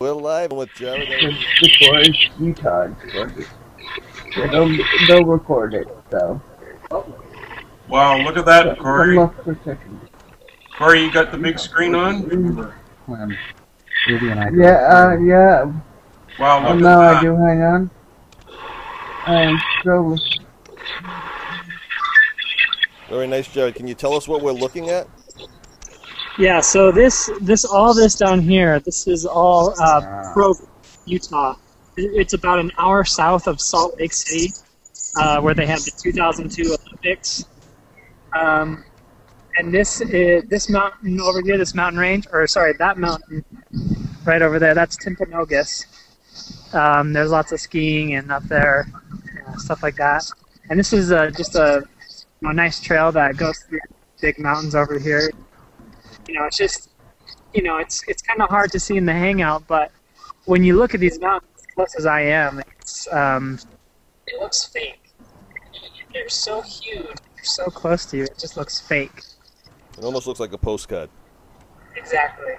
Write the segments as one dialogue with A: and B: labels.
A: We're live with Jared.
B: Before it's Utah, it's gorgeous. Yeah, they'll, they'll record it, so.
C: Wow, look at that,
B: Come
C: Corey.
B: off for a second.
C: Corey, you got the big screen on?
D: when Ruby and I
B: Yeah, uh, yeah.
C: Wow,
B: Oh,
C: look
B: now
C: at
B: I do, hang on. And so,
A: Very nice, Jared. Can you tell us what we're looking at?
E: Yeah, so this this all this down here, this is all uh, Provo Utah. It's about an hour south of Salt Lake City, uh, where they had the 2002 Olympics. Um, and this is, this mountain over here, this mountain range, or sorry, that mountain right over there, that's Timpanogos. Um, there's lots of skiing and up there, uh, stuff like that. And this is uh, just a know, nice trail that goes through big mountains over here you know, it's just, you know, it's it's kind of hard to see in the hangout, but when you look at these mountains as close as I am, it's um, it looks fake. They're so huge, they're so close to you, it just looks fake.
A: It almost looks like a postcard.
E: Exactly.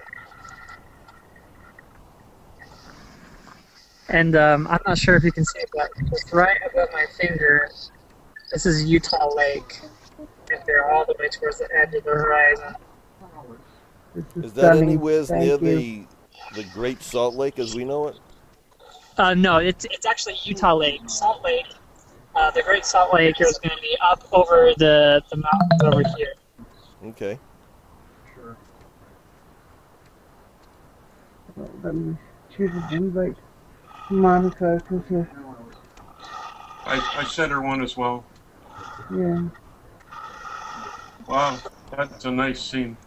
E: And um, I'm not sure if you can see it, but just right above my finger, this is Utah Lake, right there, all the way towards the edge of the horizon.
B: This is,
A: Is that
B: stunning.
A: anywhere
B: Thank
A: near
B: you.
A: the the Great Salt Lake as we know it?
E: Uh, no, it's it's actually Utah Lake, Salt Lake. Uh, the Great Salt Lake is going to be up over the the mountains over here.
A: Okay. Sure.
B: Let me choose an invite Monica, cause, uh,
C: I, I sent her one as well.
B: yeah,
C: Wow, that's a nice scene.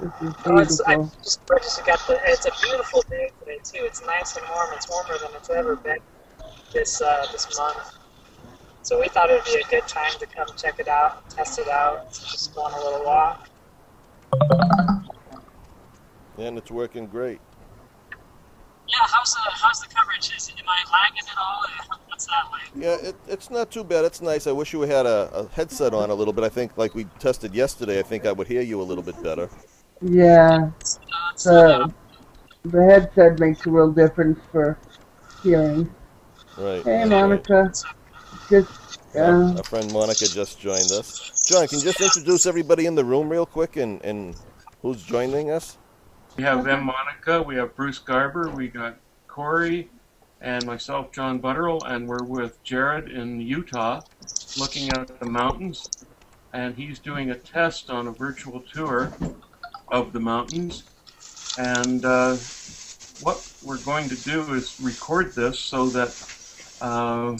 B: This is
E: Oh, it's, I
B: beautiful.
E: just, I just got the. It's a beautiful day today too. It's nice and warm. It's warmer than it's ever been this uh, this month. So we thought it would be a good time to come check it out, test it out, just go on a little walk.
A: And it's working great.
E: Yeah, how's the how's the coverage? Is am I lagging at all? What's that like?
A: Yeah, it, it's not too bad. It's nice. I wish you had a, a headset on a little bit. I think, like we tested yesterday, I think I would hear you a little bit better.
B: Yeah,
E: It's, it's,
B: the, the headset makes a real difference for hearing.
A: Right.
B: Hey,
A: right.
B: Monica. Just,
A: Yeah,
B: uh,
A: Our friend Monica just joined us. John, can you just introduce everybody in the room real quick and, and who's joining us?
C: We have M. Monica, we have Bruce Garber, we got Corey, and myself, John Butterill, and we're with Jared in Utah, looking at the mountains, and he's doing a test on a virtual tour of the mountains. And uh, what we're going to do is record this so that uh,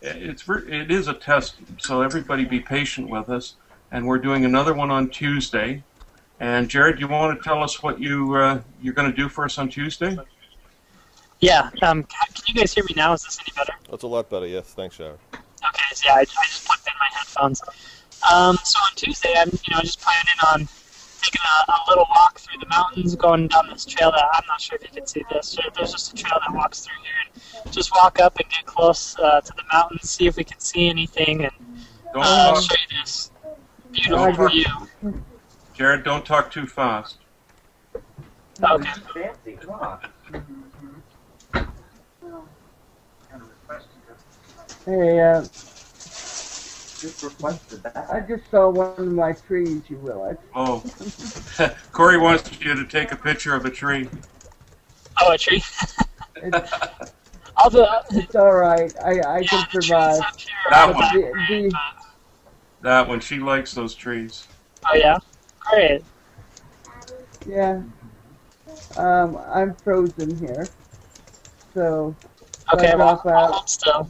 C: it's ver- it is a test, so everybody be patient with us. And we're doing another one on Tuesday. And Jared, you want to tell us what you uh, you're going to do for us on Tuesday?
E: yeah. Um, can can you guys hear me now? Is this any better?
A: That's a lot better. Yes, thanks, Jared.
E: Okay, so yeah, I, I just plugged in my headphones. Um, so on Tuesday, I'm you know just planning on taking a, a little walk through the mountains, going down this trail that I'm not sure if you can see this. There's just a trail that walks through here, and just walk up and get close uh, to the mountains, see if we can see anything, and
C: Don't
E: uh,
C: talk,
E: show you this beautiful view.
C: Jared. Don't talk too fast.
E: Okay.
B: hey, uh, I just saw one of my trees, you realize.
C: Oh, Corey wants you to take a picture of a tree.
E: Oh, a tree.
B: It's,
E: All the
B: it's alright, I, I
E: yeah,
B: can survive.
E: up
C: That
E: are
C: one.
B: The, the,
C: That one, she likes those trees.
E: Oh yeah, great.
B: yeah. Um, I'm frozen here. So,
E: Okay, well, I'll hold still.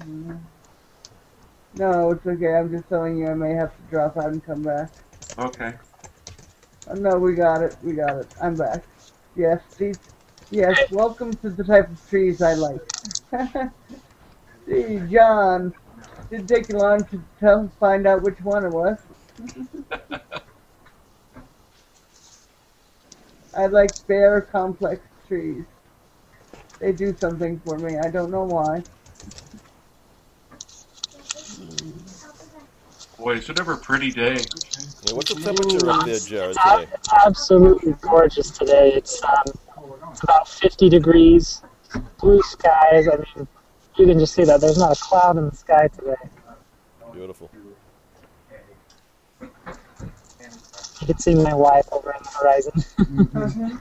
B: No, it's okay, I'm just telling you I may have to drop out and come back.
C: Okay.
B: Oh, no, we got it, we got it. I'm back. Yes, these, yes, welcome to the type of trees I like. See, John, didn't take you long to tell, find out which one it was. I like bare, complex trees. They do something for me, I don't know why.
C: Boy, it's it ever a pretty day?
A: Yeah, what's the temperature up there, Jared,
E: It's,
A: today?
E: it's absolutely gorgeous today. It's um, It's about 50 degrees, blue skies. I mean, you can just see that there's not a cloud in the sky today.
A: Beautiful.
E: You can see my wife over on the horizon.
B: Mhm.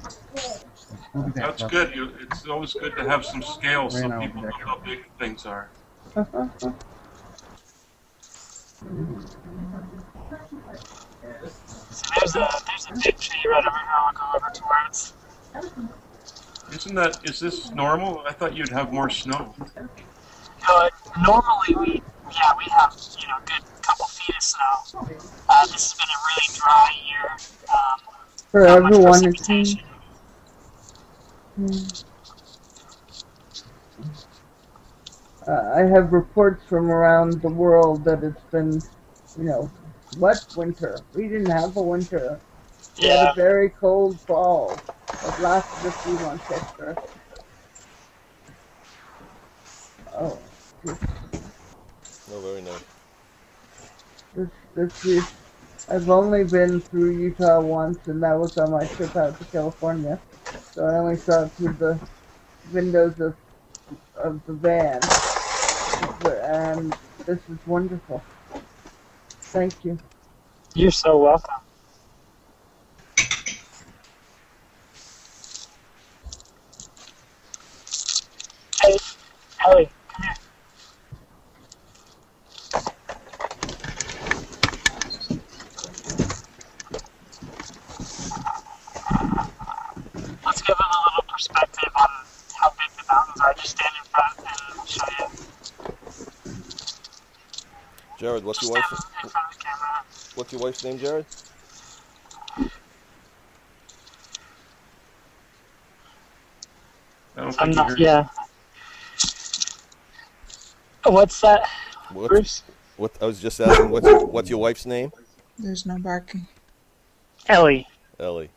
C: That's good. You, it's always good to have some scale so people know how big things are.
E: So there's a there's a big tree right over here. I'll go over towards.
C: Isn't that? Is this normal? I thought you'd have more snow.
E: Uh, normally we yeah we have you know a good couple feet of snow. Uh, this has been a really dry year. Um,
B: For everyone, it seems. Uh, I have reports from around the world that it's been, you know, wet winter. We didn't have a winter. We had a very cold fall that lasted a few months extra. Oh, this,
A: Oh, very nice.
B: this, this is, I've only been through Utah once, and that was on my trip out to California. So I only saw it through the windows of, of the van. And um, this is wonderful. Thank you.
E: You're so welcome. Hey, Ellie, come here. Let's give them a little perspective on how big the mountains are. Just stand in front and show you.
A: Jared, what's
E: Just
A: your
E: stand
A: wife's
E: in front of the
A: what's your wife's name, Jared?
C: I don't
E: I'm not.
C: heard.
E: Yeah. What's that,
A: What,
E: Bruce?
A: what I was just asking what's your, what's your wife's name?
F: There's no barking.
E: Ellie.
A: Ellie.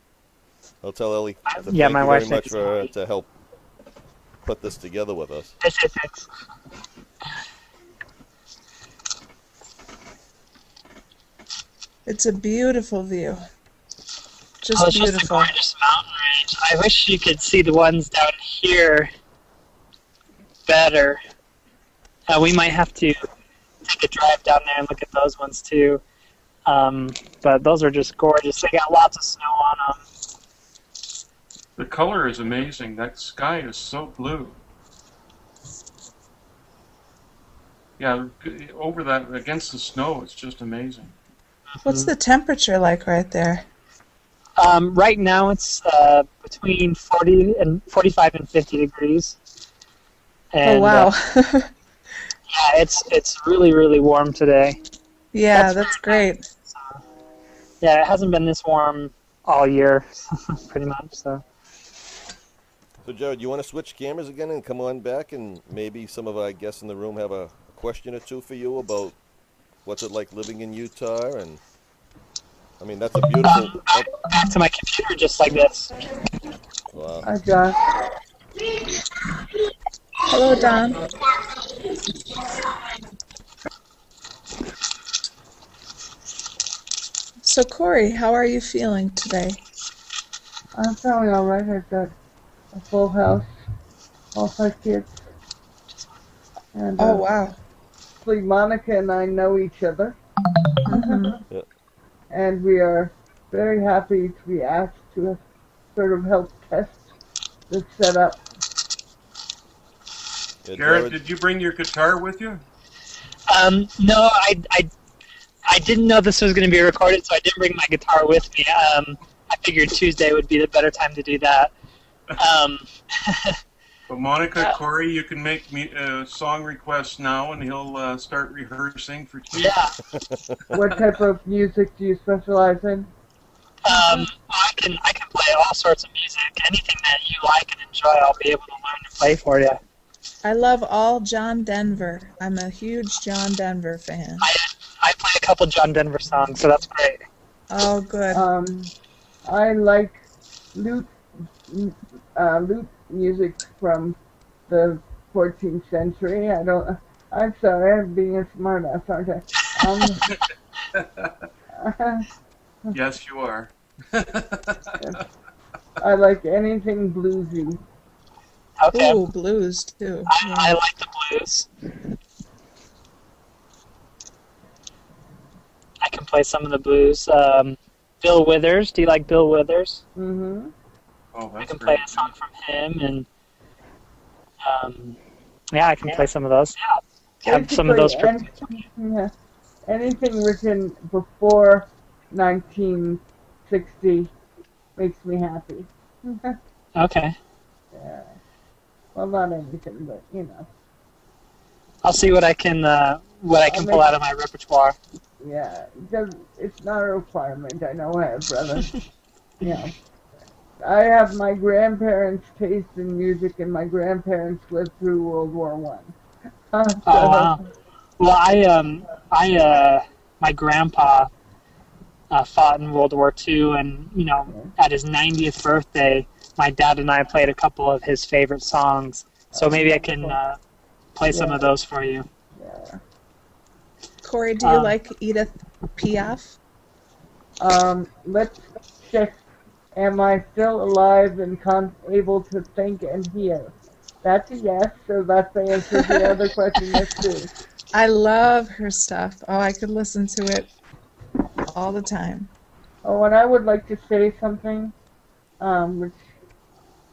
A: I'll tell Ellie. To
E: yeah,
A: thank
E: my
A: you
E: wife's
A: very much for uh,
E: Ellie.
A: to help put this together with us.
E: Yes, yes, yes.
F: It's a beautiful view. Just
E: Oh, it's just a
F: beautiful.
E: gorgeous mountain range. I wish you could see the ones down here better. Uh, we might have to take a drive down there and look at those ones too. Um, but those are just gorgeous. They got lots of snow on them.
C: The color is amazing. That sky is so blue. Yeah, over that against the snow, it's just amazing.
F: What's the temperature like right there?
E: Um, right now it's uh, between 40 and 45 and 50 degrees. And,
F: oh wow.
E: uh, yeah, it's it's really really warm today.
F: yeah,
E: that's
F: that's great.
E: Yeah, it hasn't been this warm all year, pretty much. So.
A: So Joe, do you want to switch cameras again and come on back and maybe some of our guests in the room have a question or two for you about what's it like living in Utah and I mean that's a beautiful that,
E: back to my computer just like this.
A: wow.
B: Hi, John.
F: Hello, Don. So Corey, how are you feeling today?
B: I'm feeling all right. I've got a full house, all five kids. And
F: Oh
B: uh,
F: wow.
B: Actually, Monica and I know each other,
F: Mhm.
B: and we are very happy to be asked to sort of help test this setup.
A: Yeah,
C: Jared, did you bring your guitar with you?
E: Um, no, I, I, I didn't know this was going to be recorded, so I didn't bring my guitar with me. Um, I figured Tuesday would be the better time to do that. Um,
C: But Monica,
E: Yeah.
C: Corey, you can make me uh, song requests now, and he'll uh, start rehearsing for Tuesday.
E: yeah.
B: What type of music do you specialize in?
E: Um, I can I can play all sorts of music. Anything that you like and enjoy, I'll be able to learn to play for you.
F: I love all John Denver. I'm a huge John Denver fan.
E: I I play a couple John Denver songs, so that's great.
F: Oh good.
B: Um, I like lute, uh, lute music from the 14th century. I don't. I'm sorry, I'm being a smartass, aren't I? Um,
C: Yes, you are.
B: I like anything bluesy.
E: Okay.
F: Ooh, blues too.
E: I,
F: Yeah.
E: I like the blues. I can play some of the blues. Um, Bill Withers. Do you like Bill Withers?
B: Mm-hmm.
C: Oh,
E: I
C: that's
E: can play a song from him, and um, yeah, I can play some of those. Yeah, have some of those.
B: Basically, an- yeah, anything written before 1960 makes me happy.
E: Okay,
B: yeah. Well, not anything, but you know.
E: I'll see what I can uh, what I can pull out of my repertoire.
B: Yeah, it's not a requirement. I know I have brother. yeah. I have my grandparents' taste in music, and my grandparents lived through World War One. Uh, so,
E: Oh wow. Well, I um I uh my grandpa uh, fought in World War II, and you know at his 90th birthday, my dad and I played a couple of his favorite songs. So maybe I can uh, play some of those for you.
B: Yeah.
F: Corey, do you
E: Um,
F: like Edith Piaf?
B: Um, let's check. Am I still alive and con- able to think and hear? That's a yes, so that's the answer to the other question. Yes, too.
F: I love her stuff. Oh, I could listen to it all the time.
B: Oh, and I would like to say something, um, which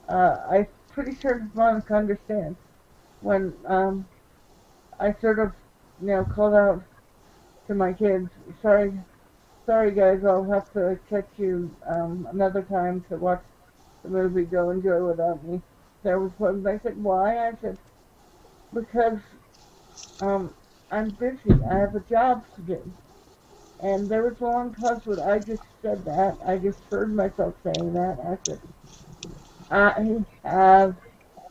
B: uh, I'm pretty sure Monica understands. When um, I sort of, you know, called out to my kids, sorry, sorry guys, I'll have to catch you um, another time to watch the movie Go Enjoy Without Me. There was one, I said, why? I said, because um, I'm busy. I have a job to do. And there was one when I just said that. I just heard myself saying that. I said, I have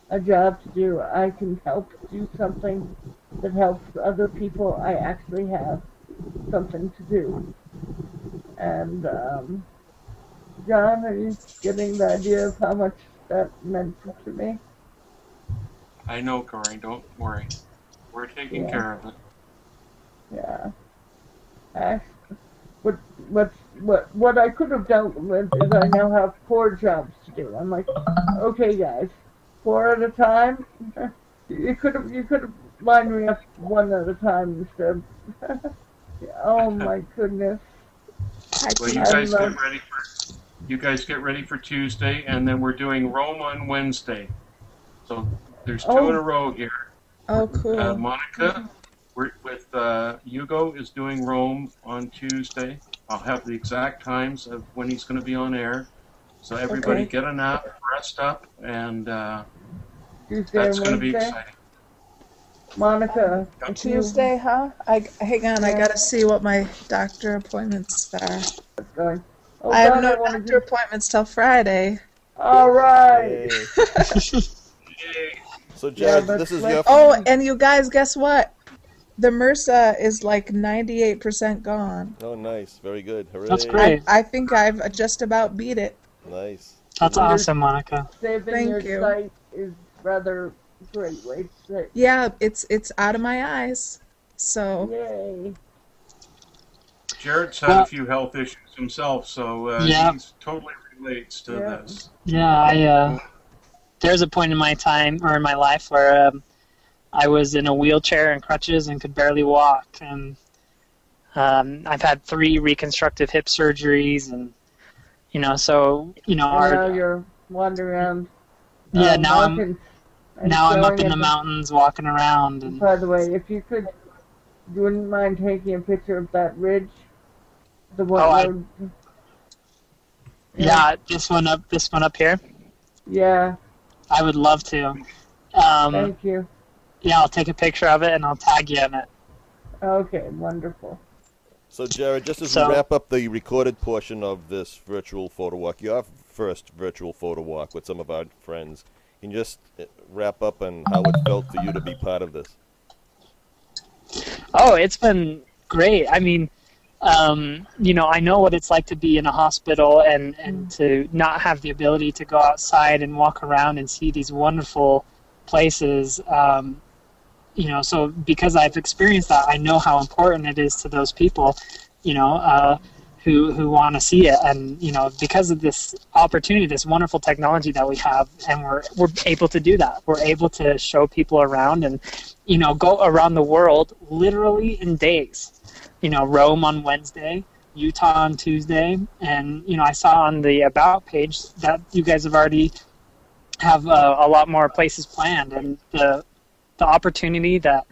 B: a job to do. I can help do something that helps other people. I actually have something to do. And, um, John, are you getting the idea of how much that meant to me?
C: I know, Corey. Don't worry. We're taking
B: Yeah.
C: care of it.
B: Yeah. I, what, what, what, what I could have dealt with is I now have four jobs to do. I'm like, okay, guys, four at a time. You could have, you could have lined me up one at a time instead. oh my goodness.
C: Well, you guys get ready for you guys get ready for Tuesday, and then we're doing Rome on Wednesday. So there's two
B: Oh.
C: in a row here.
F: Oh, cool.
C: Uh, Monica, we're, with uh, Hugo is doing Rome on Tuesday. I'll have the exact times of when he's going to be on air. So everybody
F: Okay.
C: get a nap, rest up, and uh, that's going to be exciting.
B: Monica,
F: Tuesday, huh? I hang on. I gotta see what my doctor appointments are.
B: going? Oh,
F: I have
B: God,
F: no
B: wanna
F: doctor
B: do-
F: appointments till Friday.
B: All right.
A: Yay.
C: Yay.
A: So, Jared,
B: but
A: this is
B: let's-
A: your.
F: Oh, and you guys, guess what? The MRSA is like 98% gone.
A: Oh, nice. Very good. Hooray.
E: That's great.
F: I, I think I've just about beat it.
A: Nice.
E: That's awesome, Monica.
B: Saving
F: Thank
B: your
F: you.
B: sight is rather great way to say.
F: Yeah, it's it's out of my eyes. So
B: Yay.
C: Jared's had
E: Well-
C: a few health issues himself, so uh,
E: Yeah.
C: he's totally relates to
B: Yeah.
C: this.
E: Yeah, I uh, there's a point in my time or in my life where um, I was in a wheelchair and crutches and could barely walk, and um, I've had three reconstructive hip surgeries, and you know, so you know,
B: And now
E: our,
B: you're wandering around.
E: yeah,
B: uh,
E: now I'm
B: mountains and
E: now I'm up in the mountains walking around, and
B: By the way, if you could, you wouldn't mind taking a picture of that ridge, the one.
E: Oh, I-
B: road-
E: yeah, this one up, this one up here,
B: Yeah.
E: I would love to. Um,
B: Thank you.
E: yeah, I'll take a picture of it and I'll tag you in it.
B: Okay. Wonderful.
A: So, Jared, just as
E: So-
A: we wrap up the recorded portion of this virtual photo walk, your first virtual photo walk with some of our friends, can you just uh, wrap up on how it felt for you to be part of this?
E: Oh, it's been great. I mean, um, you know, I know what it's like to be in a hospital and, and to not have the ability to go outside and walk around and see these wonderful places. Um, you know, so because I've experienced that, I know how important it is to those people. You know, uh, who who want to see it. And you know because of this opportunity this wonderful technology that we have and we're we're able to do that. We're able to show people around and you know go around the world literally in days. You know rome on wednesday utah on tuesday. And you know i saw on the about page that you guys have already have uh, a lot more places planned. And the the opportunity that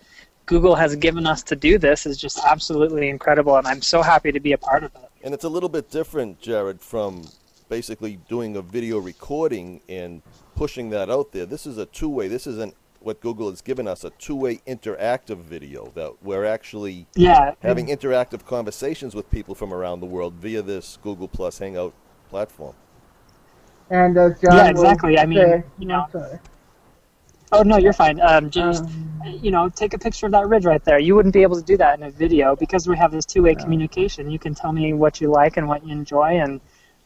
E: Google has given us to do this is just absolutely incredible, and I'm so happy to be a part of it.
A: And it's a little bit different, Jared, from basically doing a video recording and pushing that out there. This is a two-way. This is an what Google has given us a two-way interactive video that we're actually
E: Yeah,
A: having interactive conversations with people from around the world via this Google Plus Hangout platform.
B: And uh, John
E: Yeah,
B: will
E: exactly. I mean,
B: say-
E: you know-
B: sorry.
E: Oh no, you're fine. Um, just
B: Um,
E: you know, take a picture of that ridge right there. You wouldn't be able to do that in a video because we have this two-way communication. You can tell me what you like and what you enjoy, and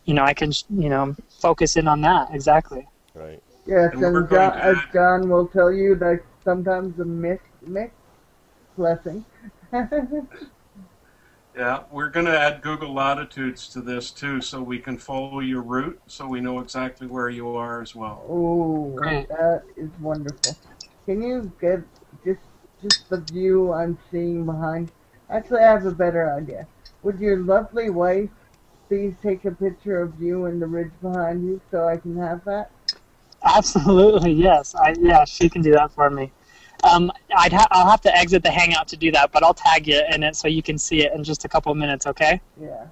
E: you know, I can you know focus in on that exactly.
A: Right.
B: Yes,
C: And
B: and John,
C: to
B: as John will tell you, that sometimes the mix, mix blessing.
C: Yeah, we're going to add Google latitudes to this too, so we can follow your route, so we know exactly where you are as well.
B: oh,
E: Great.
B: that is wonderful. Can you get just just the view I'm seeing behind? Actually, I have a better idea. Would your lovely wife please take a picture of you and the ridge behind you so I can have that?
E: Absolutely, yes. I yeah, she can do that for me. Um, I'd ha- I'll have to exit the Hangout to do that, but I'll tag you in it so you can see it in just a couple of minutes. Okay?
B: Yeah.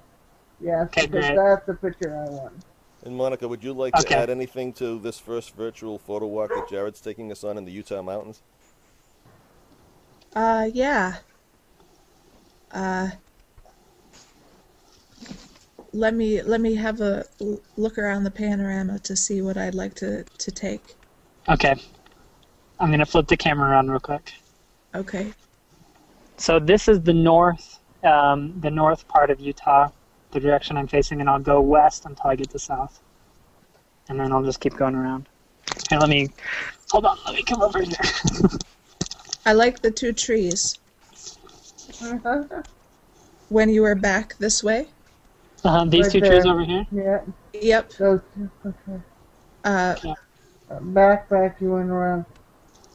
B: Yes,
E: Okay,
B: because
E: great.
B: that's the picture I want.
A: And Monica, would you like
E: Okay.
A: to add anything to this first virtual photo walk that Jared's taking us on in the Utah mountains?
F: Uh, yeah. Uh, let me let me have a look around the panorama to see what I'd like to to take.
E: Okay. I'm gonna flip the camera around real quick.
F: Okay.
E: So this is the north, um, the north part of Utah, the direction I'm facing, and I'll go west until I get to south, and then I'll just keep going around. Here, let me hold on. Let me come over here.
F: I like the two trees. When you were back this way.
E: Uh, these
B: Right
E: two trees over here.
B: yeah,
F: Yep.
B: those two. Okay.
F: Uh,
B: Uh, Back, back, you went around.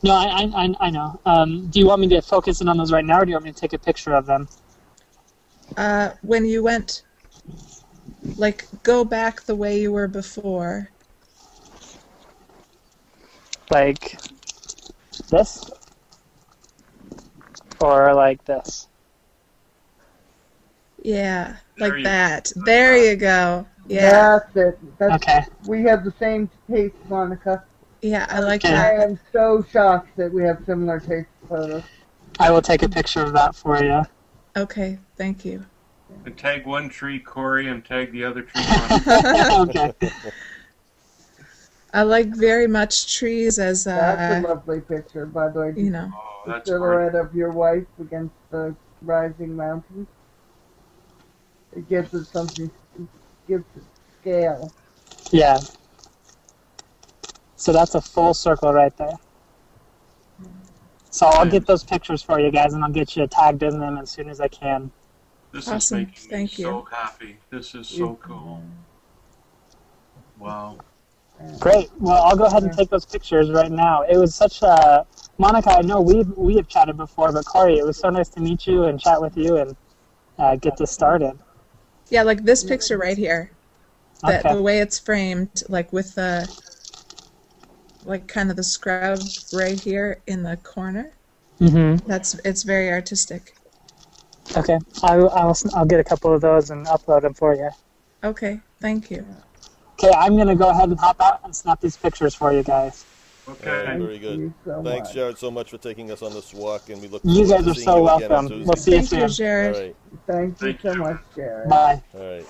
E: No, I, I, I- I know. Um, do you want me to focus in on those right now, or do you want me to take a picture of them?
F: uh, when you went, like, go back the way you were before.
E: Like this, or like this?
F: Yeah,
C: There
F: like
C: you-
F: that. There you go. Yeah,
B: That's it. That's,
E: Okay.
B: We have the same taste, Monica.
F: Yeah, I like
E: Okay.
B: I am so shocked that we have similar taste photos.
E: I will take a picture of that for you.
F: Okay, thank you.
C: And tag one tree Corey and tag the other tree
E: okay.
F: I like very much trees as a.
B: That's a
F: uh,
B: lovely picture, by the way.
F: you know.
C: Oh,
B: the
C: that's great.
B: silhouette of your wife against the rising mountains. It gives it something. It gives it scale.
E: Yeah. So that's a full circle right there. So I'll get those pictures for you guys, and I'll get you tagged in them as soon as I can.
C: This
F: Awesome.
C: is making
F: Thank
C: me
F: you.
C: so happy. This is so cool. Wow.
E: Great. Well, I'll go ahead and take those pictures right now. It was such a Monica. I know we we have chatted before, but Corey, it was so nice to meet you and chat with you and uh, get this started.
F: Yeah, like this picture right here. That
E: Okay.
F: the way it's framed, like with the like kind of the scrub right here in the corner.
E: Mm-hmm.
F: That's it's very artistic.
E: Okay. I, I'll I'll get a couple of those and upload them for you.
F: Okay, thank you.
E: Okay, I'm gonna go ahead and hop out and snap these pictures for you guys.
C: Okay.
A: Very
B: Thank
A: good.
B: you so
A: Thanks,
B: much.
A: Jared, so much for taking us on this walk, and we look
E: You guys
A: to
E: are so
A: you again on
E: welcome.
A: Tuesday.
E: We'll see you
F: Thank you,
E: soon.
F: Jared.
A: All right,
B: Thank you so much, Jared.
E: Bye.
A: all right.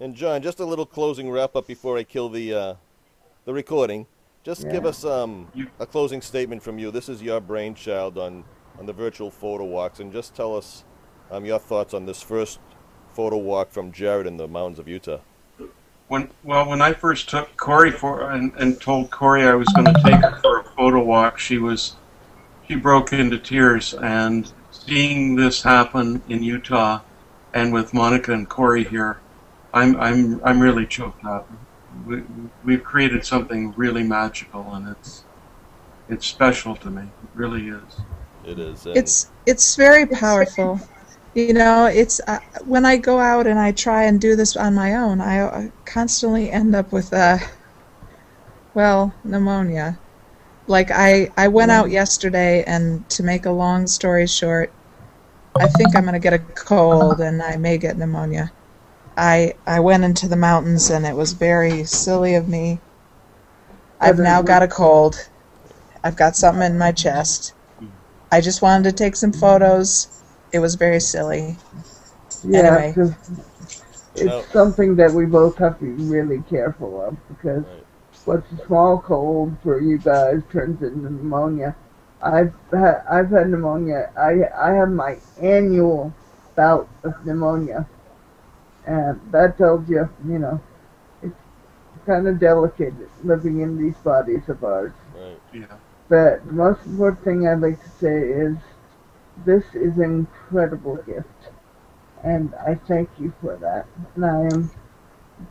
A: And John, just a little closing wrap up before I kill the uh, the recording. Just give us um, a closing statement from you. This is your brainchild on on the virtual photo walks, and just tell us um, your thoughts on this first photo walk from Jared in the mountains of Utah.
C: When well, when I first took Corey for and, and told Corey I was going to take her for a photo walk, she was she broke into tears. And seeing this happen in Utah and with Monica and Corey here, I'm I'm I'm really choked up. We, we've created something really magical, and it's it's special to me. It really is.
A: It is. And
F: It's it's very powerful. You know, it's uh, when I go out and I try and do this on my own, I uh, constantly end up with uh well, pneumonia. Like I I went out yesterday and to make a long story short, I think I'm going to get a cold and I may get pneumonia. I I went into the mountains and it was very silly of me. I've now got a cold. I've got something in my chest. Hmm. I just wanted to take some photos. It was very silly.
B: Yeah,
F: Anyway.
B: 'cause it's
A: No.
B: something that we both have to be really careful of because
A: Right.
B: what's a small cold for you guys turns into pneumonia. I've had I've had pneumonia. I I have my annual bout of pneumonia, and that tells you, you know, it's kind of delicate living in these bodies of ours.
A: right.
C: Yeah.
B: But the most important thing I'd like to say is this is an incredible gift. And I thank you for that. And I am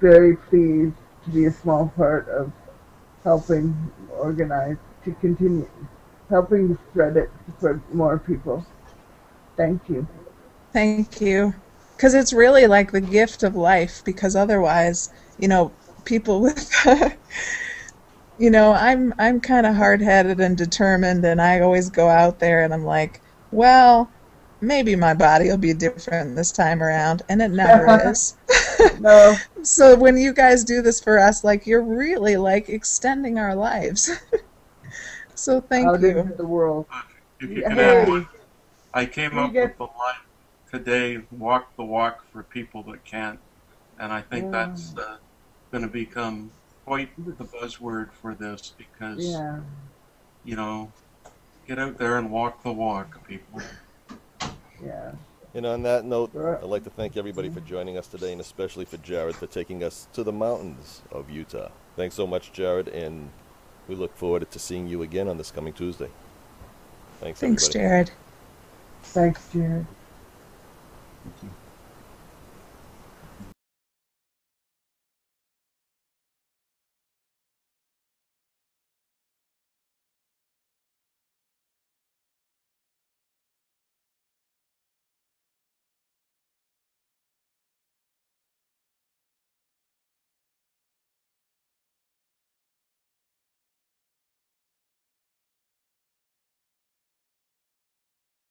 B: very pleased to be a small part of helping organize to continue helping to spread it for more people. Thank you.
F: Thank you. Because it's really like the gift of life, because otherwise, you know, people with. you know, I'm I'm kind of hard-headed and determined and I always go out there and I'm like, well, maybe my body will be different this time around and it never is.
B: No,
F: So when you guys do this for us, like you're really like extending our lives. so thank
B: out
F: you.
B: into the world.
C: Uh, if you
B: Yeah,
C: can add one, I came
B: We
C: up
B: get-
C: with the line today: "Walk the walk for people that can't," and I think
B: Yeah.
C: that's uh, going to become quite the buzzword for this because
B: Yeah.
C: you know, get out there and walk the walk, people.
B: Yeah.
A: And on that note,
B: Sure.
A: I'd like to thank everybody for joining us today, and especially for Jared for taking us to the mountains of Utah. Thanks so much, Jared, and we look forward to seeing you again on this coming Tuesday. Thanks,
F: Thanks,
A: everybody.
F: Jared.
B: Thanks, Jared.
C: Thank you.